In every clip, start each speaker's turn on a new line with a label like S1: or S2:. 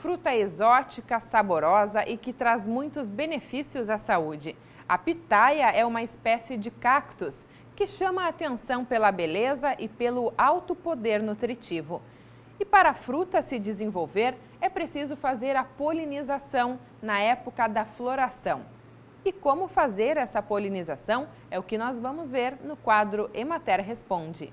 S1: fruta exótica, saborosa e que traz muitos benefícios à saúde. A pitaia é uma espécie de cactus que chama a atenção pela beleza e pelo alto poder nutritivo. E para a fruta se desenvolver, é preciso fazer a polinização na época da floração. E como fazer essa polinização é o que nós vamos ver no quadro Emater Responde.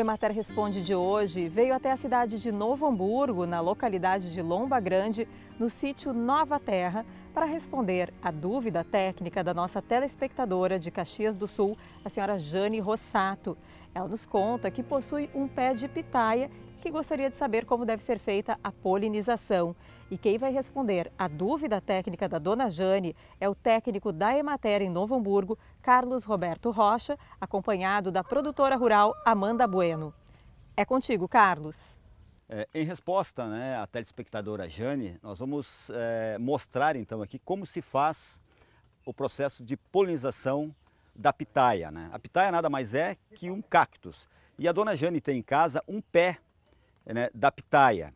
S2: Emater Responde de hoje veio até a cidade de Novo Hamburgo, na localidade de Lomba Grande, no sítio Nova Terra, para responder a dúvida técnica da nossa telespectadora de Caxias do Sul, a senhora Jane Rossato. Ela nos conta que possui um pé de pitaia que gostaria de saber como deve ser feita a polinização. E quem vai responder a dúvida técnica da dona Jane é o técnico da Emater em Novo Hamburgo, Carlos Roberto Rocha, acompanhado da produtora rural Amanda Bueno. É contigo, Carlos.
S3: É, em resposta né, à telespectadora Jane, nós vamos é, mostrar então aqui como se faz o processo de polinização da pitaia. Né? A pitaia nada mais é que um cactus. E a dona Jane tem em casa um pé né, da pitaia.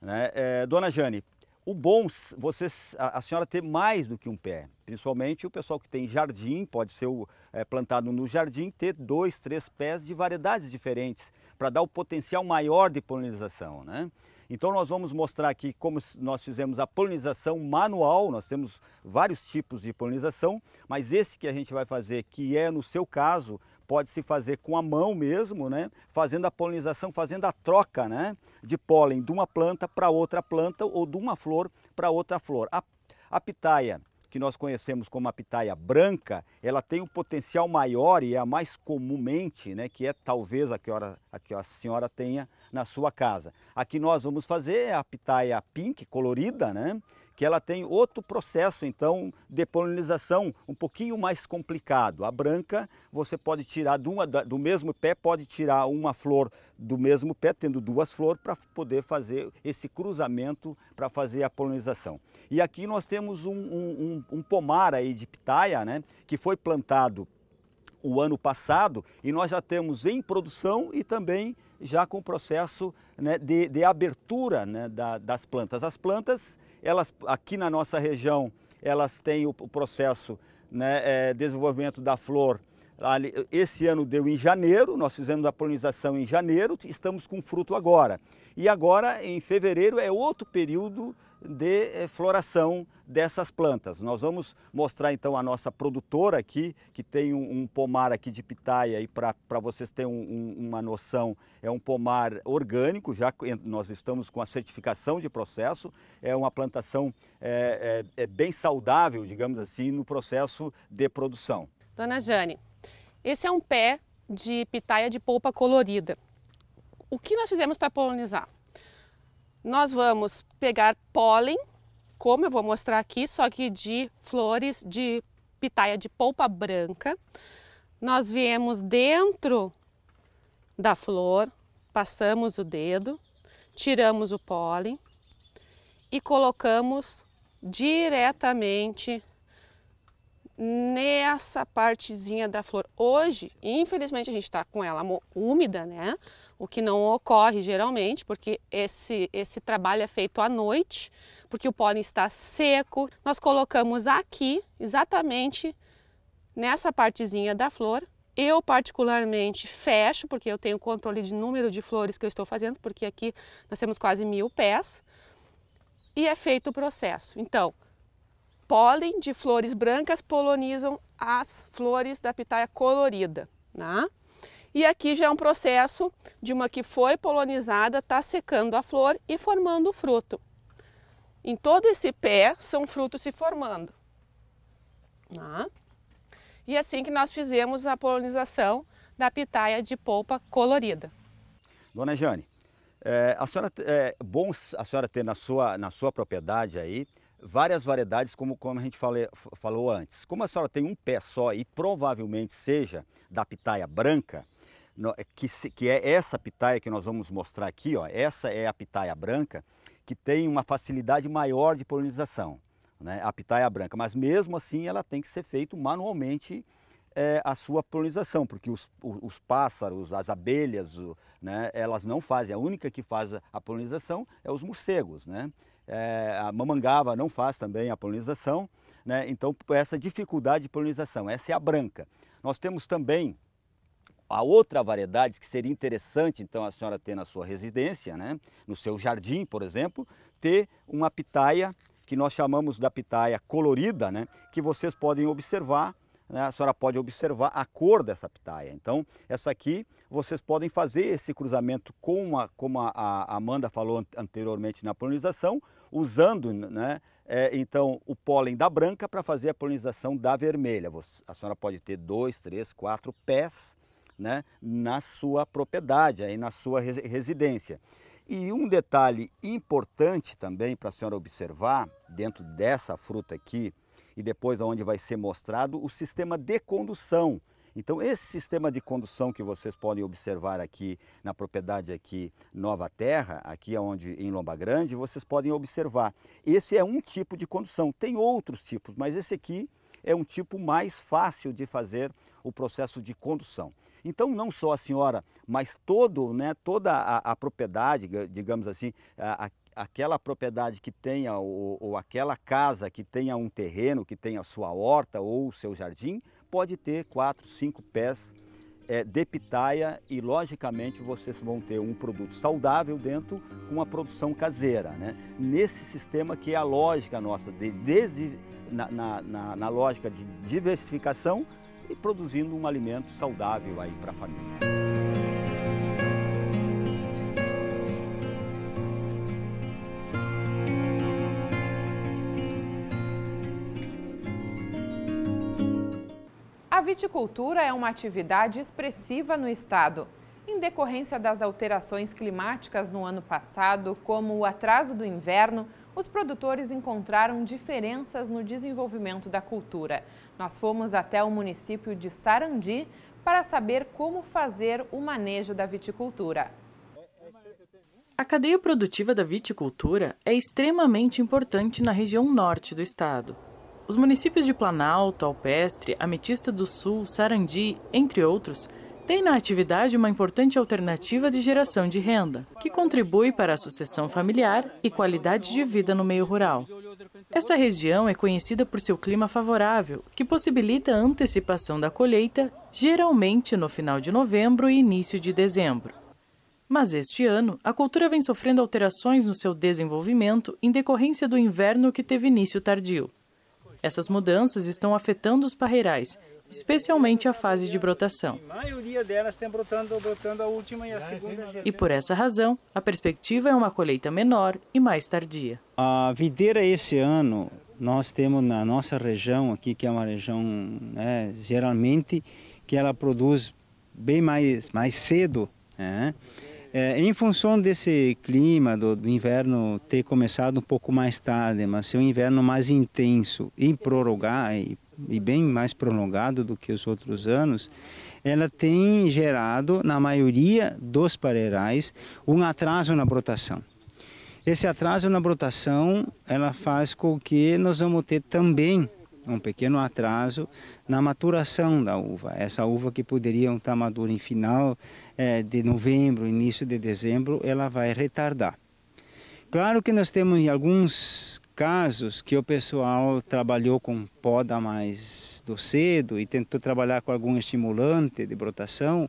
S3: Né? É, dona Jane, o bom, vocês, a, a, senhora ter mais do que um pé, principalmente o pessoal que tem jardim, pode ser o, é, plantado no jardim, ter dois, três pés de variedades diferentes, para dar o potencial maior de polinização. Né? Então nós vamos mostrar aqui como nós fizemos a polinização manual, nós temos vários tipos de polinização, mas esse que a gente vai fazer, que é no seu caso, pode se fazer com a mão mesmo, né? fazendo a polinização, fazendo a troca né? de pólen de uma planta para outra planta ou de uma flor para outra flor. A, a pitaia, que nós conhecemos como a pitaia branca, ela tem um potencial maior e é a mais comumente, né, que é talvez a que, a, a que a senhora tenha na sua casa. A que nós vamos fazer é a pitaia pink, colorida, né, que ela tem outro processo, então, de polinização um pouquinho mais complicado. A branca, você pode tirar uma, do mesmo pé, pode tirar uma flor do mesmo pé, tendo duas flores, para poder fazer esse cruzamento para fazer a polinização. E aqui nós temos um, um, um, pomar aí de pitaia, né, que foi plantado o ano passado e nós já temos em produção e também já com o processo né, de, de, abertura né, da, das plantas. As plantas elas aqui na nossa região, elas têm o, o processo né, é, desenvolvimento da flor. Esse ano deu em janeiro, nós fizemos a polinização em janeiro, estamos com fruto agora. E agora, em fevereiro, é outro período de eh, floração dessas plantas. Nós vamos mostrar então a nossa produtora aqui, que tem um, um pomar aqui de pitaia, e para vocês terem um, um, uma noção, é um pomar orgânico, já nós estamos com a certificação de processo, é uma plantação é, é, é bem saudável, digamos assim, no processo de produção.
S4: Dona Jane, esse é um pé de pitaia de polpa colorida. O que nós fizemos para polinizar? Nós vamos pegar pólen, como eu vou mostrar aqui, só que de flores de pitaia de polpa branca. Nós viemos dentro da flor, passamos o dedo, tiramos o pólen e colocamos diretamente nessa partezinha da flor. Hoje, infelizmente, a gente está com ela úmida, né? O que não ocorre geralmente, porque esse, esse trabalho é feito à noite, porque o pólen está seco. Nós colocamos aqui, exatamente nessa partezinha da flor. Eu particularmente fecho, porque eu tenho controle de número de flores que eu estou fazendo, porque aqui nós temos quase mil pés. E é feito o processo. Então, pólen de flores brancas polinizam as flores da pitaia colorida. Né? E aqui já é um processo de uma que foi polinizada, está secando a flor e formando o fruto. Em todo esse pé são frutos se formando. Né? E assim que nós fizemos a polinização da pitaia de polpa colorida.
S3: Dona Jane, é, a senhora, é bom a senhora ter na sua, na sua propriedade aí várias variedades, como, como a gente fale, falou antes. Como a senhora tem um pé só e provavelmente seja da pitaia branca, que, que é essa pitaia que nós vamos mostrar aqui, ó, essa é a pitaia branca, que tem uma facilidade maior de polinização, né, a pitaia branca. Mas mesmo assim ela tem que ser feito manualmente é, a sua polinização, porque os, os pássaros, as abelhas, né, elas não fazem. A única que faz a polinização é os morcegos. Né? É, a mamangava não faz também a polinização. Né? Então, essa dificuldade de polinização, essa é a branca. Nós temos também a outra variedade que seria interessante, então, a senhora ter na sua residência, né? no seu jardim, por exemplo, ter uma pitaia que nós chamamos da pitaia colorida, né? que vocês podem observar né, a senhora pode observar a cor dessa pitaia. Então, essa aqui, vocês podem fazer esse cruzamento com a, como a, a Amanda falou anteriormente na polinização, usando né, é, então o pólen da branca para fazer a polinização da vermelha. A senhora pode ter dois, três, quatro pés né, na sua propriedade, aí na sua residência. E um detalhe importante também para a senhora observar dentro dessa fruta aqui, e depois onde vai ser mostrado o sistema de condução. Então esse sistema de condução que vocês podem observar aqui na propriedade aqui Nova Terra, aqui onde em Lomba Grande, vocês podem observar. Esse é um tipo de condução. Tem outros tipos, mas esse aqui é um tipo mais fácil de fazer o processo de condução. Então, não só a senhora, mas todo, né, toda a, a propriedade, digamos assim, a, aquela propriedade que tenha, ou, ou, aquela casa que tenha um terreno, que tenha sua horta ou seu jardim, pode ter quatro, cinco pés é, de pitaia e, logicamente, vocês vão ter um produto saudável dentro com uma produção caseira. Né? Nesse sistema que é a lógica nossa, de, na, na, na, na lógica de diversificação e produzindo um alimento saudável aí para a família.
S1: viticultura é uma atividade expressiva no estado. Em decorrência das alterações climáticas no ano passado, como o atraso do inverno, os produtores encontraram diferenças no desenvolvimento da cultura. Nós fomos até o município de Sarandi para saber como fazer o manejo da viticultura.
S5: A cadeia produtiva da viticultura é extremamente importante na região norte do estado. Os municípios de Planalto, Alpestre, Ametista do Sul, Sarandi, entre outros, têm na atividade uma importante alternativa de geração de renda, que contribui para a sucessão familiar e qualidade de vida no meio rural. Essa região é conhecida por seu clima favorável, que possibilita a antecipação da colheita, geralmente no final de novembro e início de dezembro. Mas este ano, a cultura vem sofrendo alterações no seu desenvolvimento em decorrência do inverno que teve início tardio. Essas mudanças estão afetando os parreirais, especialmente a fase de brotação.
S6: A maioria delas tem brotando, brotando a última e a segunda.
S5: E por essa razão, a perspectiva é uma colheita menor e mais tardia.
S6: A videira esse ano nós temos na nossa região aqui, que é uma região né, geralmente que ela produz bem mais, mais cedo. Né? É, em função desse clima do, do, inverno ter começado um pouco mais tarde, mas ser um inverno mais intenso e prorrogar e, e bem mais prolongado do que os outros anos, ela tem gerado na maioria dos pareirais um atraso na brotação. Esse atraso na brotação, ela faz com que nós vamos ter também um pequeno atraso na maturação da uva. Essa uva que poderia estar madura em final é, de novembro, início de dezembro, ela vai retardar. Claro que nós temos em alguns casos que o pessoal trabalhou com poda mais do cedo e tentou trabalhar com algum estimulante de brotação,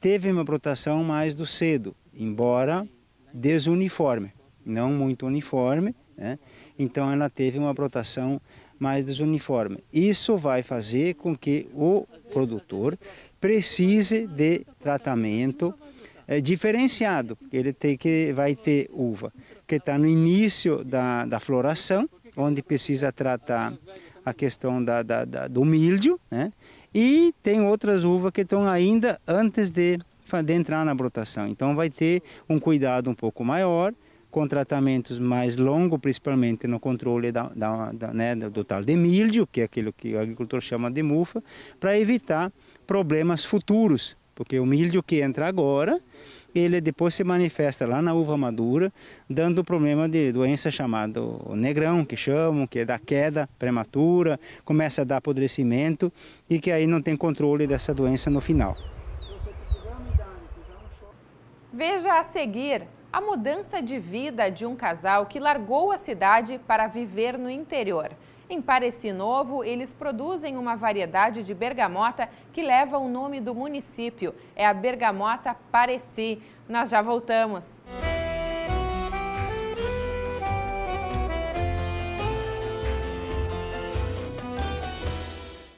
S6: teve uma brotação mais do cedo, embora desuniforme, não muito uniforme, né? então ela teve uma brotação mais desuniforme. Isso vai fazer com que o produtor precise de tratamento é, diferenciado. Ele tem que, vai ter uva que está no início da, da floração, onde precisa tratar a questão da, da, da, do mildio, né? e tem outras uvas que estão ainda antes de, de entrar na brotação. Então vai ter um cuidado um pouco maior com tratamentos mais longos, principalmente no controle da, da, da, né, do tal de milho, que é aquilo que o agricultor chama de mufa, para evitar problemas futuros, porque o milho que entra agora, ele depois se manifesta lá na uva madura, dando problema de doença chamado negrão, que chamam, que é da queda prematura, começa a dar apodrecimento e que aí não tem controle dessa doença no final.
S1: Veja a seguir a mudança de vida de um casal que largou a cidade para viver no interior. Em Pareci Novo, eles produzem uma variedade de bergamota que leva o nome do município. É a bergamota Pareci. Nós já voltamos.